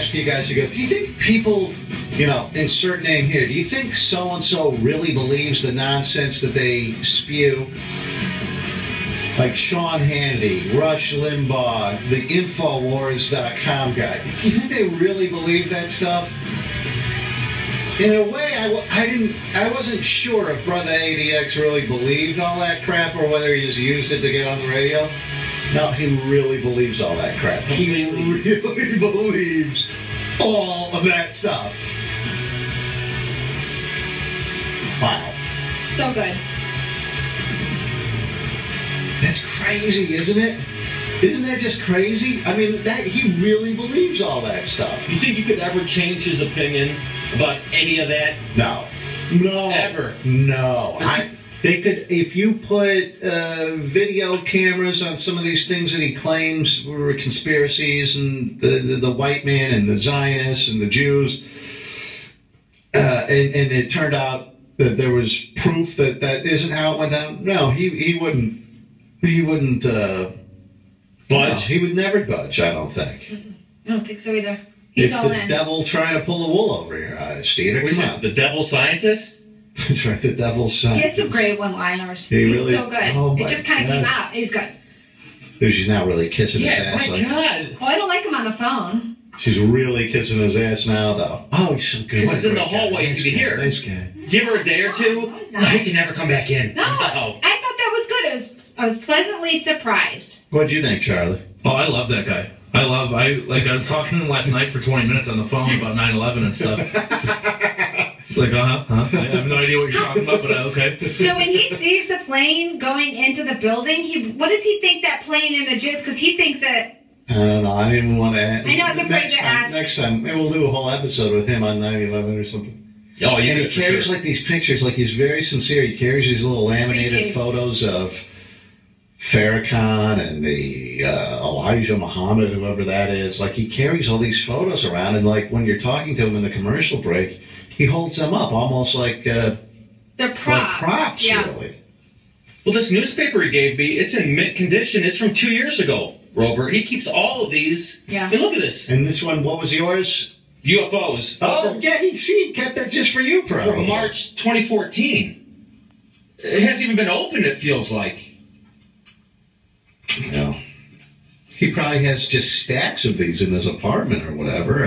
ask you guys to go. Do you think people, you know, insert name here? Do you think so and so really believes the nonsense that they spew? Like Sean Hannity, Rush Limbaugh, the Infowars.com guy. Do you think they really believe that stuff? In a way, I, w- I didn't. I wasn't sure if Brotha ADX really believed all that crap or whether he just used it to get on the radio. No, he really believes all that crap. He really believes all of that stuff. Wow. So good. That's crazy, isn't it? Isn't that just crazy? I mean, that he really believes all that stuff. You think you could ever change his opinion about any of that? No. No. Ever. No. But I, you- they could, if you put uh, video cameras on some of these things that he claims were conspiracies and the, the, the white man and the Zionists and the Jews, uh, and, and it turned out that there was proof that that isn't how it went down, no, he, he wouldn't, he wouldn't, uh, no, Budge. he would never budge, I don't think. I don't think so either. He's it's all the in. devil trying to pull the wool over your eyes, Steeder. Was Come on. the devil scientist? That's right, the devil's son. He had some great one-liners. He He's really- so good. oh my it just kind of came out. He's good. She's not really kissing his Yeah, ass. my like- God. Oh, I don't like him on the phone. She's really kissing his ass now, though. Oh, he's so good. Because it's in the hallway, Nice you can hear. Nice guy. Give her a day or two. No, he's not. No, he can never come back in. No, I thought that was good. It was. I was pleasantly surprised. What do you think, Charlie? Oh, I love that guy. I love. I like. I was talking to him last night for 20 minutes on the phone about 9/11 and stuff. It's like, uh huh, huh. I have no idea what you're talking about, but uh, okay. So when he sees the plane going into the building, he what does he think that plane image is? Because he thinks that I don't know. I didn't want to. I know, I was afraid next to time, ask. Next time, maybe we'll do a whole episode with him on 9/11 or something. Oh, you and he carries sure. like these pictures, like he's very sincere. He carries these little laminated Briefcase. photos of Farrakhan and the uh, Elijah Muhammad, whoever that is. Like he carries all these photos around, and like when you're talking to him in the commercial break, he holds them up almost like uh, they're props. like props, yeah. really. Well, this newspaper he gave me, it's in mint condition. It's from two years ago, Rover. He keeps all of these. Yeah. I mean, look at this. And this one, what was yours? UFOs. Oh, from, yeah, he see, he kept that just for you, Pro. from. March 2014. It hasn't even been opened, it feels like. No. He probably has just stacks of these in his apartment or whatever.